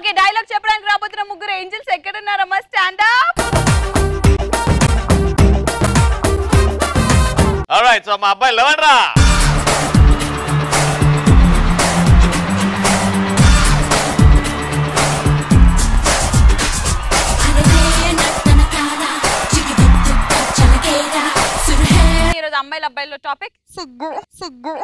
Okay dialogue చెప్పడానికి రాబోతున్న ముగ్గురు ఏంజల్స్ ఎక్కడున్నారమ్మా స్టాండ్ అప్ ఆల్రైట్ సో మా అబ్బాయి అమ్మాయిల అబ్బాయిల టాపిక్ సిగ్గు సిగ్గు.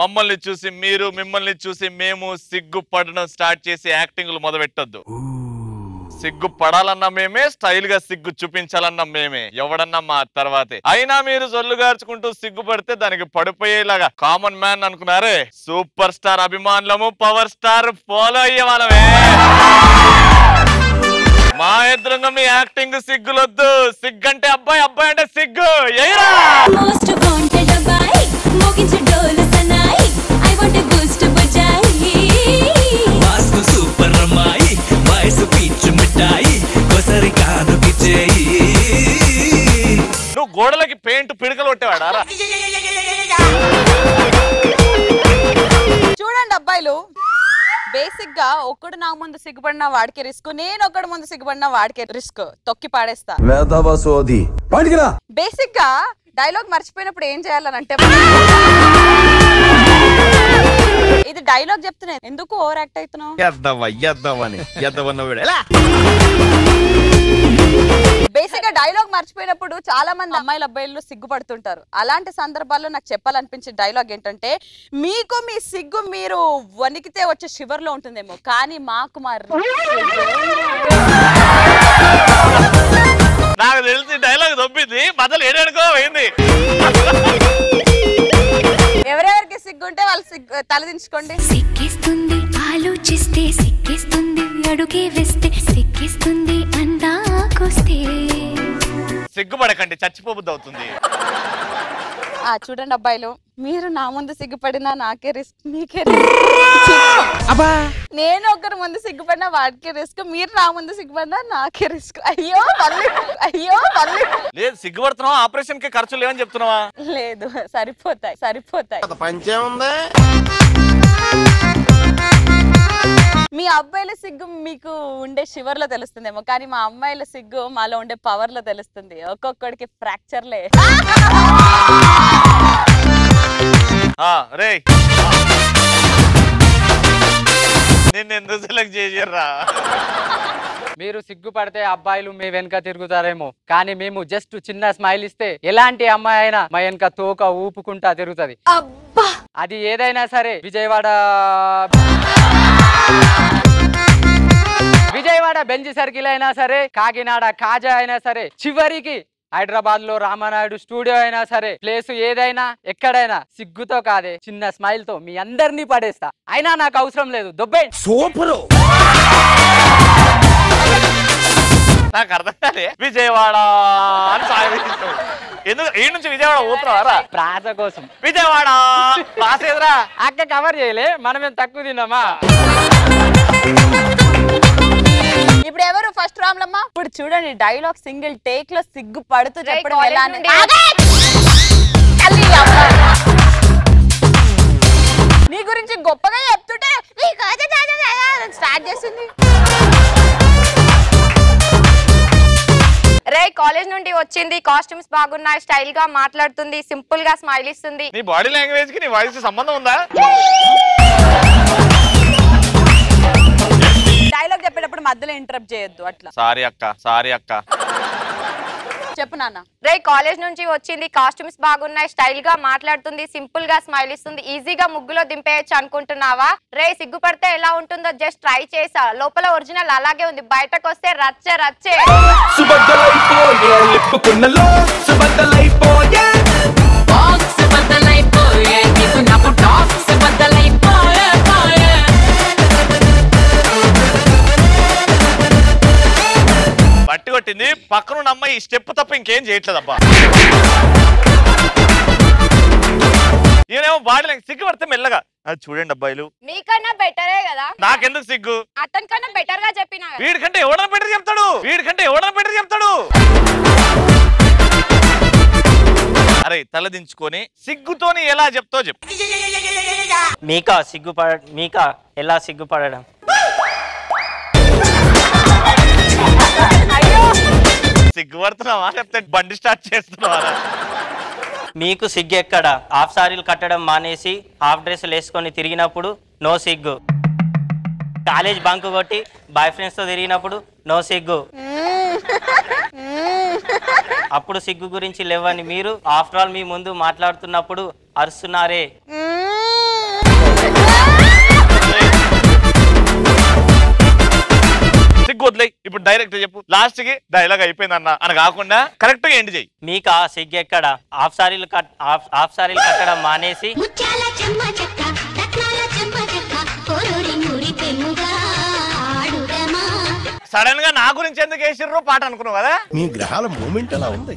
మమ్మల్ని చూసి మీరు మిమ్మల్ని చూసి మేము సిగ్గు పడడం స్టార్ట్ చేసి యాక్టింగ్లు మొదలెట్టొద్దు. సిగ్గు పడాలన్నా మేమే స్టైల్గా సిగ్గు చూపించాలన్నా మేమే. ఎవడన్నా మా తర్వాతే. అయినా మీరు సొల్లు గార్చుకుంటూ సిగ్గు పడితే దానికి పడిపోయేలాగా కామన్ మ్యాన్ అనుకున్నారే? సూపర్ స్టార్ అభిమానులము పవర్ స్టార్ ఫాలో అయ్యే వాళ్ళమే. మా ఎదురుగా మీ యాక్టింగ్ సిగ్గులొద్దు. సిగ్గంటే అబ్బాయి అబ్బాయి అంటే సిగ్గు. ఎయిరా పిచ్చేయి నువ్వు గోడలకి పెయింట్ పిడకలు కొట్టేవాడా? చూడండి అబ్బాయిలు బేసిక్గా ఒక్కడు నా ముందు సిగ్గుపడినా వాడికి రిస్క్ నేను ఒక్కడు ముందు సిగ్గుపడినా వాడికి రిస్క్ తొక్కి పాడేస్తా. బేసిక్గా డైలాగ్ మర్చిపోయినప్పుడు ఏం చేయాలని అంటే ఇది డైలాగ్ చెప్తున్నా. ఎందుకు ఓవర్ యాక్ట్ అవుతున్నావు? బేసిక్గా డైలాగ్ మర్చిపోయినప్పుడు చాలా మంది అమ్మాయిల అబ్బాయిలు సిగ్గుపడుతుంటారు. అలాంటి సందర్భాల్లో నాకు చెప్పాలనిపించే డైలాగ్ ఏంటంటే మీకు మీ సిగ్గు మీరు వణికితే వచ్చే షివర్లో ఉంటుందేమో కానీ మాకు మా నాకు తెలిసి డైలాగ్ దొబ్బింది బదులు ఏడాడుకో పోయింది. ఎవరెవరికి సిగ్గు ఉంటే వాళ్ళు సిగ్గు తలదించుకోండి సిక్కిస్తుంది ఆలోచిస్తే సిక్కిస్తుంది అడుగే వేస్తే సిక్కిస్తుంది అందాకొస్తే. సిగ్గుపడకండి చచ్చిపోబుద్ది అవుతుంది. ఆ చూడండి అబ్బాయిలు మీరు నా ముందు సిగ్గుపడినా నాకే రిస్క్ మీకే రిస్క్. నేను ఒకరి ముందు సిగ్గుపడినా వాడికి రిస్క్ మీరు నా ముందు సిగ్గుపడినా నాకే రిస్క్. అయ్యో మళ్ళీ అయ్యో మళ్ళీ. లేదు సిగ్గుపడుతున్నావా? ఆపరేషన్కి ఖర్చు లేవని చెప్తున్నావా? లేదు సరిపోతాయి సరిపోతాయి. పంచేముంది మీ అబ్బాయిల సిగ్గు మీకు ఉండే షివర్లో తెలుస్తుందేమో కానీ మా అమ్మాయిల సిగ్గు మాలో ఉండే పవర్లో తెలుస్తుంది. ఒక్కొక్కడికి ఫ్రాక్చర్లే. రేయ్. నిన్ను ఎందుకు సెలెక్ట్ చేసిర్రా? మీరు సిగ్గుపడితే అబ్బాయిలు మీ వెనక తిరుగుతారేమో కానీ మేము జస్ట్ చిన్న స్మైల్ ఇస్తే ఎలాంటి అమ్మాయి అయినా మా వెనక తోక ఊపుకుంటా తిరుగుతుంది. అది ఏదైనా సరే విజయవాడ విజయవాడ బెంజ్ సర్కిల్ అయినా సరే కాకినాడ కాజా అయినా సరే చివరికి హైదరాబాద్లో రామానాయుడు స్టూడియో అయినా సరే ప్లేస్ ఏదైనా ఎక్కడైనా సిగ్గుతో కాదే చిన్న స్మైల్తో మీ అందరినీ పడేస్తా. అయినా నాకు అవసరం లేదు. దొబ్బే సూపరు! నాకు అర్థం కాలే. విజయవాడ అని సాగదీస్తావు. ఎందుకు? ఈ నుంచి విజయవాడ పోతున్నావారా ప్రాస కోసం. విజయవాడ! రాసేదిరా అక్క కవర్ చేయలే మనమేం తక్కువ తిన్నామా? ఇప్పుడు ఎవరు? ఫస్ట్ రామ్లమ్మ? ఇప్పుడు చూడండి డైలాగ్ సింగిల్ టేక్లో సిగ్గు పడుతూ చెప్పడం ఎలా అని- నుండి- ఆగే! తల్లి అమ్మ. నీ గురించి గొప్పగా చెప్తుంటే స్టార్ట్ చేసింది. కాలేజ్ నుండి వచ్చింది కాస్ట్యూమ్స్ బాగున్నాయి స్టైల్గా మాట్లాడుతుంది సింపుల్గా స్మైల్ ఇస్తుంది. నీ బాడీ లాంగ్వేజ్కి నీ వాయిస్ సంబంధం ఉందా? డైలాగ్ చెప్పేటప్పుడు మధ్యలో ఇంటరప్ట్ చేయొద్దు అట్లా. సారీ అక్క సారీ అక్క. చెప్పు నాన్న. రే కాలేజ్ నుంచి వచ్చింది కాస్ట్యూమ్స్ బాగున్నాయి స్టైల్గా మాట్లాడుతుంది సింపుల్గా స్మైల్ ఇస్తుంది ఈజీగా ముగ్గులో దింపేయచ్చు అనుకుంటున్నావా? రే సిగ్గుపడితే ఎలా ఉంటుందో జస్ట్ ట్రై చేసా. లోపల ఒరిజినల్ అలాగే ఉంది బయటకు వస్తే రచ్చే. రచ్చే కొట్టింది పక్కనున్న అమ్మాయి ఈ స్టెప్ తప్ప ఇంకేం చేయట్లేదు అబ్బా ఈయనేమో బాడీ లాంగ్వేజ్ సిగ్గు పడితే మెల్లగా. అది చూడండి అబ్బాయిలు మీకన్నా బెటరే కదా. నాకెందుకు సిగ్గు? అతని కన్నా బెటర్గా చెప్పినా. వీడికంటే ఎవడన్నా బెటర్ చెప్తాడు? వీడికంటే ఎవడన్నా బెటర్ చెప్తాడు? అరే తలదించుకొని సిగ్గుతోని ఎలా చెప్తావు చెప్పు. మీకా సిగ్గుపడ మీకా ఎలా సిగ్గుపడడం? సిగ్గుపడుతున్నావా? లేకపోతే బండి స్టార్ట్ చేస్తున్నావా? మీకు సిగ్గు ఎక్కడ? హాఫ్ సారీలు కట్టడం మానేసి హాఫ్ డ్రెస్సులు వేసుకొని తిరిగినప్పుడు నో సిగ్గు. కాలేజ్ బంక్ కొట్టి బాయ్ ఫ్రెండ్స్తో తిరిగినప్పుడు నో సిగ్గు. అప్పుడు సిగ్గు గురించి లేవని మీరు ఆఫ్టర్ ఆల్ మీ ముందు మాట్లాడుతున్నప్పుడు అరుస్తున్నారే. సిగ్గు వదిలే ఇప్పుడు డైరెక్ట్ చెప్పు. లాస్ట్కి డైలాగ్ అయిపోయింది అన్న. అని కాకుండా కరెక్ట్గా ఎండ్ చెయ్యి మీకా సిగ్గు ఎక్కడ? హాఫ్ సారీలు కట్ హాఫ్ సారీలు కట్టడం మానేసి సడన్గా నా గురించి ఎందుకు వేసిర్రు? పాట అనుకున్నావు కదా? మీ గ్రహాల మూమెంట్ ఎలా ఉంది?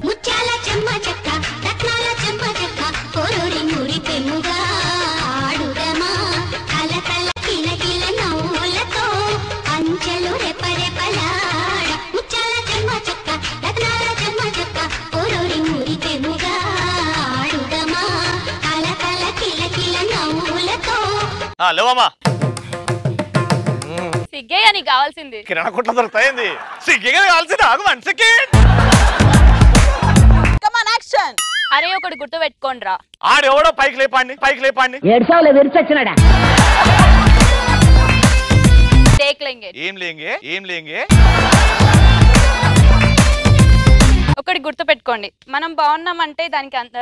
లేవమ్మా కావాల్సింది. కిరాణా కొట్ల దొరుకుతాయింది. సిగ్గిగా కావాల్సింది ఆగు వన్ సెకండ్ కమాన్ యాక్షన్ అరే ఒకటి గుర్తు పెట్టుకోండి రా. ఆడెవడో పైకి లేపాండి పైకి లేపాండి టేక్ లెంగే. ఏం లేంగే ఏం లేంగే? ఒకటి గుర్తు పెట్టుకోండి. మనం బాగున్నామంటే దానికి అంత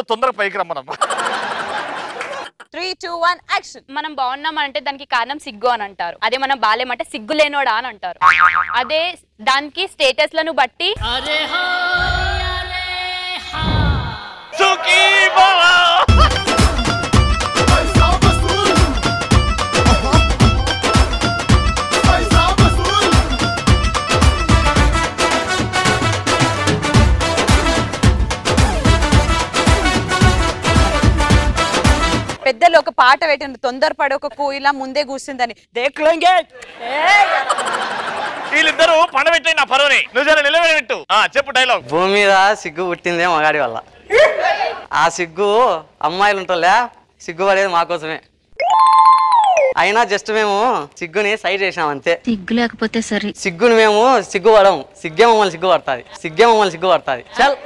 వండు తొందరగా పైకి రమ్మనమ్మా. త్రీ టూ వన్ యాక్షన్ మనం బాగున్నామంటే దానికి కారణం సిగ్గు అని అంటారు. అదే మనం బాలేమంటే సిగ్గు లేనోడా అని అంటారు. అదే దానికి స్టేటస్లను బట్టి సుఖీ పెద్దలు ఒక పాట పెట్టిండు. తొందరపడి ఒక కోయిలా ముందే కూర్చుందని. దేక్లోంగే వీళ్ళిద్దరూ పండబెట్టాయి నా పరువుని. నువ్వు నిలబెట్టు ఆ చెప్పు డైలాగ్. భూమి మీద సిగ్గు పుట్టిందే మగాడి వల్ల. ఆ సిగ్గు అమ్మాయిలు ఉంటాలే సిగ్గు పడేది మా కోసమే. అయినా జస్ట్ మేము సిగ్గుని సైడ్ చేసాం అంతే. సిగ్గు లేకపోతే సరే. సిగ్గుని మేము సిగ్గు పడం సిగ్గే మమ్మల్ని సిగ్గు పడుతుంది. సిగ్గే మమ్మల్ని సిగ్గు పడుతుంది. చల్.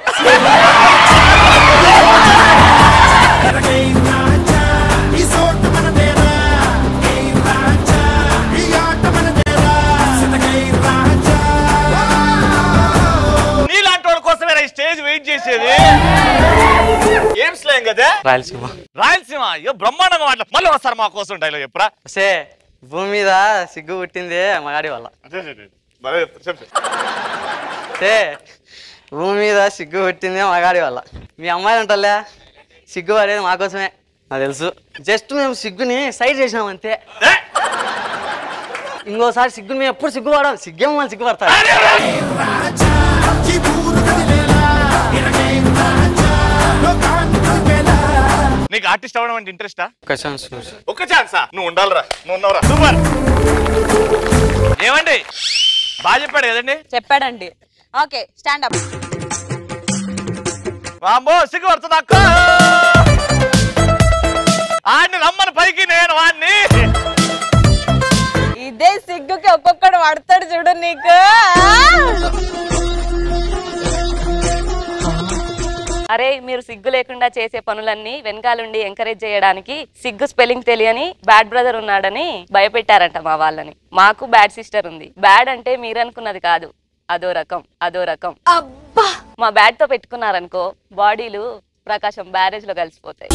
ఏం స్లేం కదా? రాయలసీమ. రాయలసీమ? అయ్యో బ్రహ్మాండంగా మాట్లా మళ్ళీ వస్తారు మా కోసం డైలాగ్ చెప్పురా సే భూమి మీద సిగ్గు పుట్టిందే మగాడి వల్ల. సే భూమి మీద సిగ్గు పుట్టిందే మగాడి వల్ల. మీ అమ్మాయిలు ఉంటాలే సిగ్గు పడేది మా కోసమే. నాకు తెలుసు. జస్ట్ మేము సిగ్గుని సైడ్ చేసాం అంతే. ఏ? ఇంకోసారి సిగ్గుని మేము ఎప్పుడు సిగ్గు పడం సిగ్గే సిగ్గుపడతారు నీకు ఆర్టిస్ట్ అవ్వడం అంటే ఇంట్రెస్టా ఒక ఛాన్స్ ఒక్క ఛాన్సా నువ్వు ఉండాలిరా. నువ్వు ఉన్నావురా. సూపర్ ఏమండి? బాగా చెప్పాడు కదండి? చెప్పాడండి. ఓకే స్టాండ్ అప్ వామ్మో సిగ్గు పడుతుంది అక్క? ఆడిని రమ్మని పైకి నేను వాడిని ఇదే సిగ్గుకి ఒక్కొక్కడు పడతాడు చూడు నీకు. అరే మీరు సిగ్గు లేకుండా చేసే పనులన్నీ వెనకాలండి ఎంకరేజ్ చేయడానికి సిగ్గు స్పెల్లింగ్ తెలియని బ్యాడ్ బ్రదర్ ఉన్నాడని భయపెట్టారంట మా వాళ్ళని మాకు బ్యాడ్ సిస్టర్ ఉంది బ్యాడ్ అంటే మీరు అనుకున్నది కాదు అదో రకం అదో రకం మా బ్యాడ్తో పెట్టుకున్నారనుకో బాడీలు ప్రకాశం బ్యారేజ్లో కలిసిపోతాయి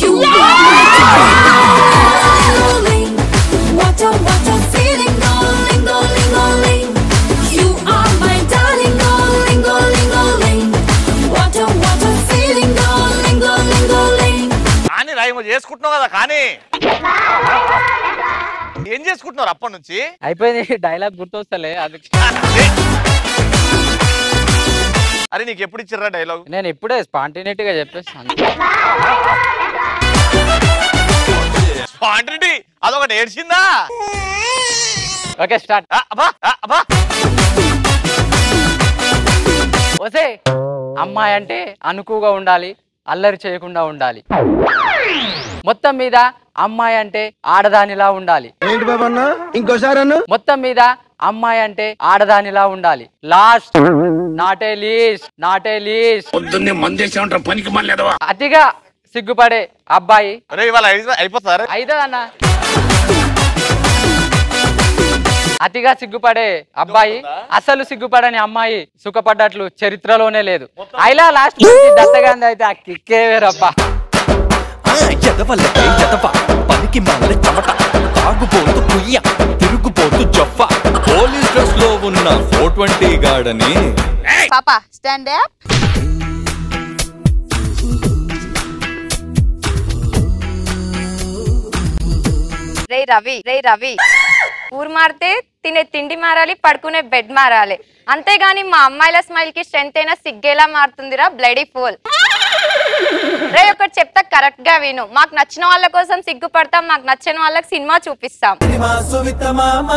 What a what a feeling, darling, darling, darling. చేసుకుంటున్నావు కదా కానీ. ఏం చేసుకుంటున్నారు అప్పటి నుంచి? అయిపోయింది డైలాగ్ గుర్తొస్తలే అది అరే నీకు ఎప్పుడు ఇచ్చిర్రా డైలాగ్? నేను ఇప్పుడే స్పాంటినిటీ గా చెప్పేస్తాను స్పాంటినిటీ? అదొకటి ఏడ్చిందా? Okay start. అబ్బా అబ్బా. వసే అమ్మాయి అంటే అనుకుగా ఉండాలి అల్లరి చేయకుండా ఉండాలి. మొత్తం మీద అమ్మాయి అంటే ఆడదానిలా ఉండాలి. ఇంకోసారి అన్న మొత్తం మీద అమ్మాయి అంటే ఆడదానిలా ఉండాలి. లాస్ట్ నాటే లీస్ట్ నాటే లీస్ట్ మళ్ళీ అతిగా సిగ్గుపడే అబ్బాయి. అయిపోతుందా అయితదన్న అతిగా సిగ్గుపడే అబ్బాయి అసలు సిగ్గుపడని అమ్మాయి సుఖపడ్డట్లు చరిత్రలోనే లేదు. అయిలా లాస్ట్ దత్తగాంధీ అయితే ఆ కిక్కే వేరబ్బా. పనికి చెమట. పోలీస్ డ్రెస్లో ఉన్న ఫోర్ ట్వంటీ గార్డని పాప స్టాండ్ అప్ రే రవి రే రవి. ఊరు మారితే తినే తిండి మారాలి పడుకునే బెడ్ మారాలి. అంతేగాని మా అమ్మాయిల స్మైల్కి స్ట్రెంత్ అయినా సిగ్గేలా మారుతుందిరా బ్లడీ ఫోల్ రే ఒకటి చెప్తా కరెక్ట్గా విను. మాకు నచ్చిన వాళ్ళ కోసం సిగ్గుపడతాం మాకు నచ్చిన వాళ్ళకి సినిమా చూపిస్తాం. సినిమా సువిత మామ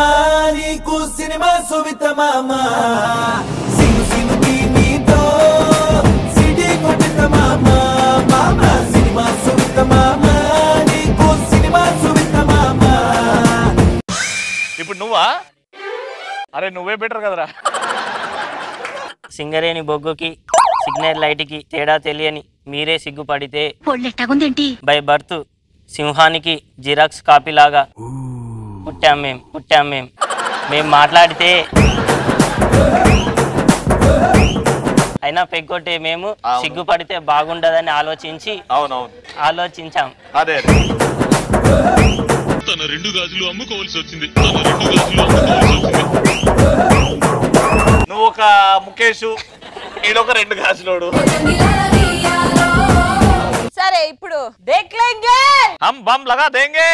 నీకు సినిమా సువిత మామ. సిను సినుకి నీతో సిటీ కొట్టిత మామ. మామ సినిమా సువిత మామ నీకు సినిమా సువిత మామ. ఇప్పుడు నువ్వా? అరే నువ్వే బెటర్ కదరా. సింగరేణి బొగ్గుకి సిగ్నల్ లైట్కి తేడా తెలియని మీరే సిగ్గుపడితే బై బర్త్ సింహానికి జిరాక్స్ కాపీ లాగా పుట్టాం మేం పుట్టాం మేం. మేం మాట్లాడితే అయినా పెగ్గొట్టే మేము. సిగ్గుపడితే బాగుండదని ఆలోచించి అవునవును. ఆలోచించాం. అదే. తన రెండు గాజులు అమ్ముకోవాల్సి వచ్చింది. తన రెండు గాజులు అమ్ముకోవాల్సి వచ్చింది. నువ్వు ఒక ముఖేష్ ఈడొక రెండు గాజులోడు. సరే ఇప్పుడు దేఖ్లేంగే! హమ్ బమ్ లగా దేంగే!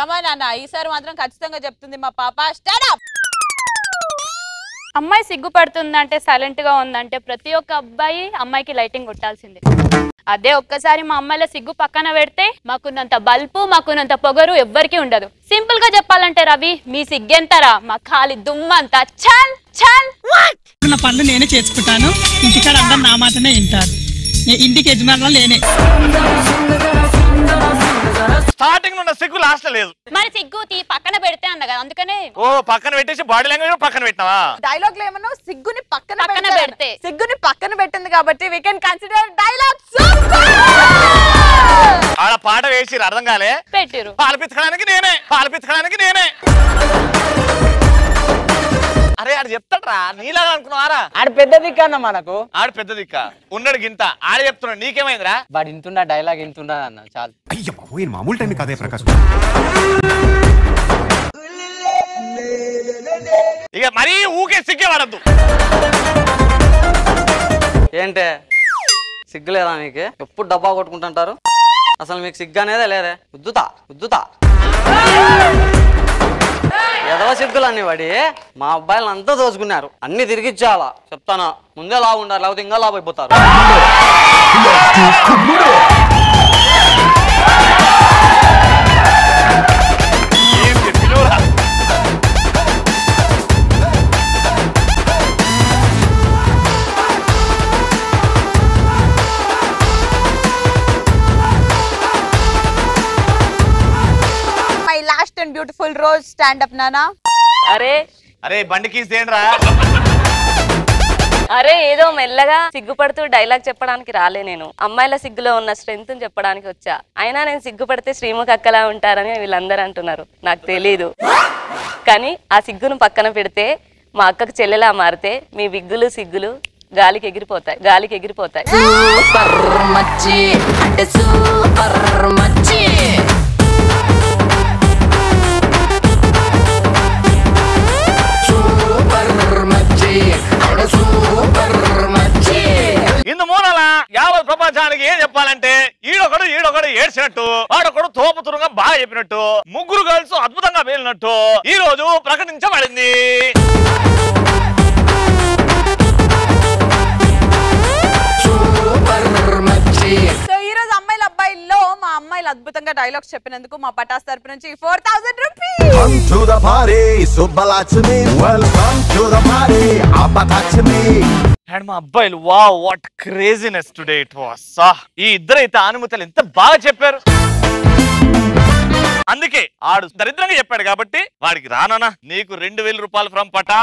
కమా నాన్న ఈసారి మాత్రం ఖచ్చితంగా చెప్తుంది మా పాప స్టాండ్ అప్ అమ్మాయి సిగ్గుపడుతుందంటే సైలెంట్గా ఉందంటే ప్రతి ఒక్క అబ్బాయి అమ్మాయికి లైటింగ్ కొట్టాల్సిందే. అదే ఒక్కసారి మా అమ్మాయిల సిగ్గు పక్కన పెడితే మాకున్నంత బల్పు మాకున్నంత పొగరు ఎవ్వరికీ ఉండదు. సింపుల్గా చెప్పాలంటే రవి మీ సిగ్గెంతరా? మా ఖాళీ దుమ్మంతా. చల్ చల్. నా పనులు నేనే చేసుకుంటాను. ఇంటికాడ అందరు నా మాటనే వింటారు. ఇంటికి యజమానులు నేనే. స్టార్టింగ్ ఉన్న సిగ్గు లాస్ట్ లేదు. మరి సిగ్గు తీ పక్కన పెడితే అన్న కదా అందుకనే ఓ పక్కన పెట్టేసి బాడీ లాంగ్వేజ్ పక్కన పెట్టినావా? డైలాగ్లో ఏమన్నా సిగ్గుని పక్కన పక్కన. పెడితే. సిగ్గుని పక్కన పెట్టింది కాబట్టి వీ కెన్ కన్సిడర్ డైలాగ్ ఆడ పాట వేసి అర్థం కాలే? పెట్టిరు పాలపించడానికి నేనే పాలపించడానికి నేనే. అరే ఆడు చెప్తాడ్రా. నీలాగా అనుకున్నావారా ఆడ పెద్ద దిక్కన్న మనకు. ఆడు పెద్ద దిక్క. ఉన్నాడు గింత. ఆడ చెప్తున్నాడు. నీకేమైందిరా? వాడు ఇంతున్నా డైలాగ్ ఇంతున్నా అన్న చాలు. అయ్య మామూలు టైం కాదే ప్రకాశ్ ఇక మరీ ఊకే సిగ్గే పడద్దు ఏంటే? సిగ్గు లేదా మీకు? ఎప్పుడు డబ్బా కొట్టుకుంటుంటారు? అసలు మీకు సిగ్గు అనేదే లేదే. ఉద్దుతా ఉద్దుతా. ఏదో సిగ్గులు అన్ని వాడి మా అబ్బాయిలను అంతా దోచుకున్నారు అన్ని తిరిగిచ్చేయాలా చెప్తానా ముందే లావు ఉండాలి లేకపోతే ఇంకా లాభైపోతారు అయిపోతారు my last and beautiful rose stand up నానా అరే. అరే బండి కీస్ తేండ్రా అరే ఏదో మెల్లగా సిగ్గుపడుతూ డైలాగ్ చెప్పడానికి రాలే నేను. అమ్మాయిల సిగ్గులో ఉన్న స్ట్రెంత్ చెప్పడానికి వచ్చా. అయినా నేను సిగ్గుపడితే శ్రీముఖ అక్కలా ఉంటారని వీళ్ళందరూ అంటున్నారు. నాకు తెలీదు. కానీ ఆ సిగ్గును పక్కన పెడితే మా అక్కకు చెల్లెలా మారితే మీ విగ్గులు సిగ్గులు గాలికి ఎగిరిపోతాయి. గాలికి ఎగిరిపోతాయి. మచ్చి. అంటే సూపర్ మచ్చి. బాగా చెప్పినట్టు ముగ్గురు గర్ల్స్ అద్భుతంగా పేలినట్టు ఈ రోజు ప్రకటించబడింది సో ఈ రోజు అమ్మాయిల అబ్బాయిల్లో మా అమ్మాయిలు అద్భుతంగా డైలాగ్స్ చెప్పినందుకు మా పటాస్ తరపు నుంచి four thousand rupees Come to the party, Subbalachmi. Welcome to the party, Abatachmi. And మా అబ్బాయిలు వా what craziness today it was ఈ ఇద్దరైతే ఆనుమతులు ఎంత బాగా చెప్పారు అందుకే ఆడు దరిద్రంగా చెప్పాడు కాబట్టి వాడికి రానా నీకు రెండు వేల రూపాయలు ఫ్రమ్ పటా